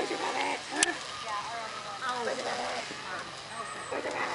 Where's your rabbit? Huh? Yeah, our other one. Oh, where's your rabbit?